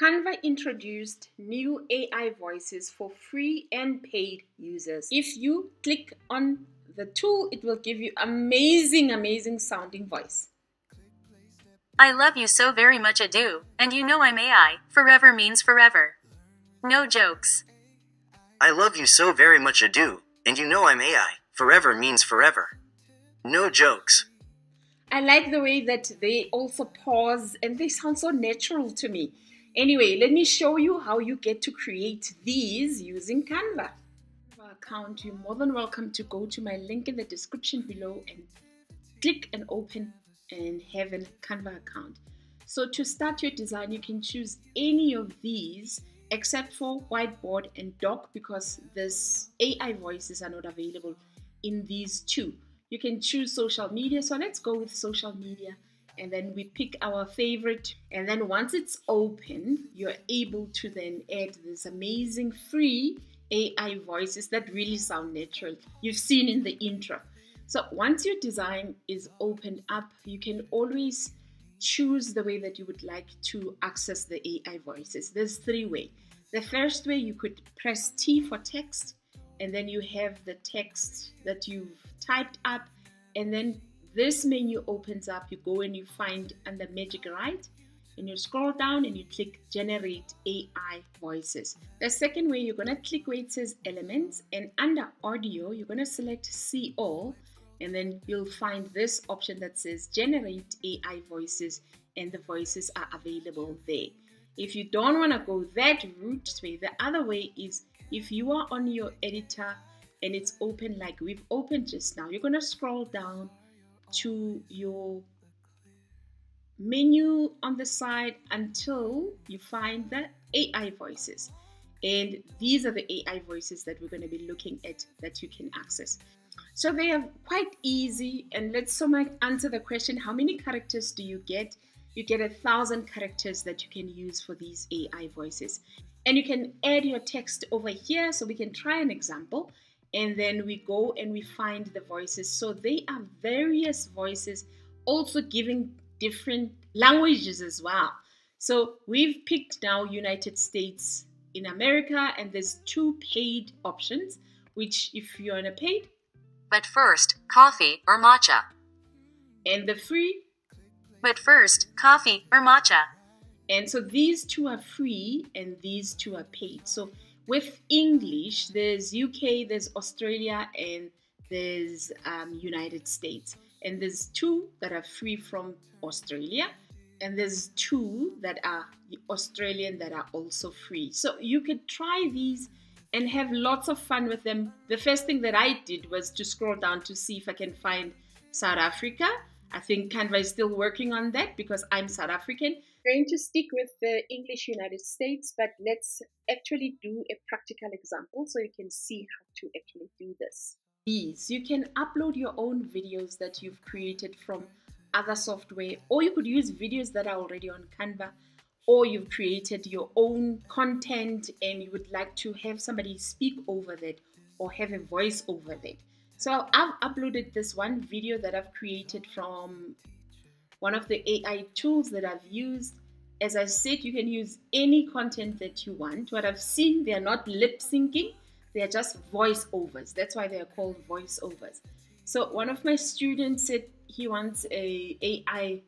Canva introduced new AI voices for free and paid users. If you click on the tool, it will give you amazing, amazing sounding voice. I love you so very much, Adu, and you know I'm AI. Forever means forever. No jokes. I love you so very much, Adu, and you know I'm AI. Forever means forever. No jokes. I like the way that they also pause and they sound so natural to me. Anyway, let me show you how you get to create these using Canva. Account, you're more than welcome to go to my link in the description below and click and open and have a Canva account. So to start your design, you can choose any of these except for whiteboard and doc because this AI voices are not available in these two. You can choose social media. So let's go with social media and then we pick our favorite. And then once it's open you're able to then add this amazing free AI voices that really sound natural. You've seen in the intro. So once your design is opened up you can always choose the way that you would like to access the AI voices. There's three way. The first way you could press T for text and then you have the text that you've typed up and then this menu opens up. You go and you find under Magic Write, and you scroll down and you click Generate AI Voices. The second way, you're going to click where it says Elements and under Audio, you're going to select CO and then you'll find this option that says Generate AI Voices and the voices are available there. If you don't want to go that route way, the other way is if you are on your editor and it's open like we've opened just now, you're going to scroll down to your menu on the side until you find the AI voices. And these are the AI voices that we're going to be looking at that you can access. So they are quite easy. And let's someone answer the question how many characters do you get? You get a thousand characters that you can use for these AI voices. And you can add your text over here. So we can try an example and then we go and we find the voices. So they are various voices, also giving different languages as well. So we've picked now United States in America, and there's two paid options, which if you're on a paid, but first, coffee or matcha. And the free, but first, coffee or matcha. And so these two are free and these two are paid. So with English, there's UK, there's Australia, and there's um, United States. And there's two that are free from Australia, and there's two that are Australian that are also free. So you could try these and have lots of fun with them. The first thing that I did was to scroll down to see if I can find South Africa. I think Canva is still working on that because I'm South African going to stick with the English United States, but let's actually do a practical example so you can see how to actually do this. These, you can upload your own videos that you've created from other software, or you could use videos that are already on Canva, or you've created your own content and you would like to have somebody speak over that or have a voice over that. So I've uploaded this one video that I've created from one of the AI tools that I've used. As I said, you can use any content that you want. What I've seen, they're not lip syncing, they're just voiceovers. That's why they're called voiceovers. So one of my students said he wants a AI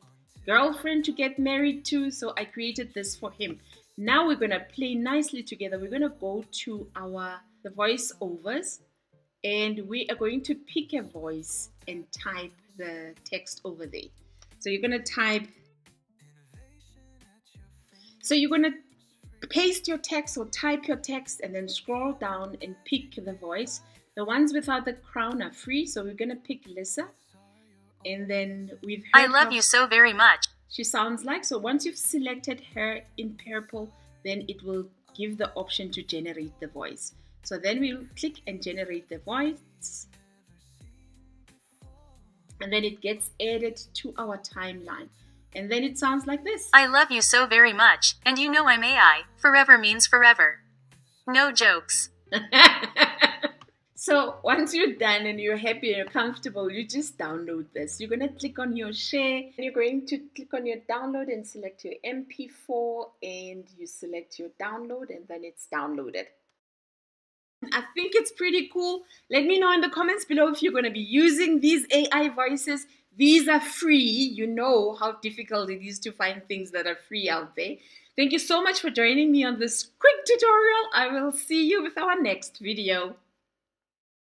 girlfriend to get married to, so I created this for him. Now we're gonna play nicely together. We're gonna go to our the voiceovers and we are going to pick a voice and type the text over there. So you're going to type, so you're going to paste your text or type your text and then scroll down and pick the voice. The ones without the crown are free, so we're going to pick Lisa. And then we've I love you so very much. She sounds like, so once you've selected her in purple, then it will give the option to generate the voice. So then we'll click and generate the voice and then it gets added to our timeline. And then it sounds like this. I love you so very much, and you know I'm AI. Forever means forever. No jokes. So once you're done and you're happy and you're comfortable, you just download this. You're going to click on your share and you're going to click on your download and select your MP4 and you select your download and then it's downloaded. I think it's pretty cool. Let me know in the comments below if you're going to be using these AI voices. These are free. You know how difficult it is to find things that are free out there. Thank you so much for joining me on this quick tutorial. I will see you with our next video.